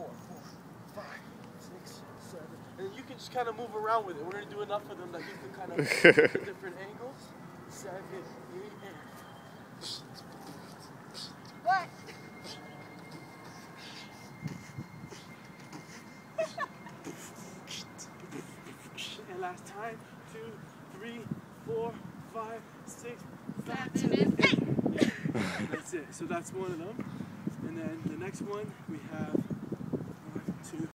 Four, five, six, seven, And you can just kind of move around with it. We're going to do enough of them that you can kind of different angles. Seven, eight, and... What? and last time, two, three, four, five, six, seven, eight. that's it. So that's one of them. And then the next one we have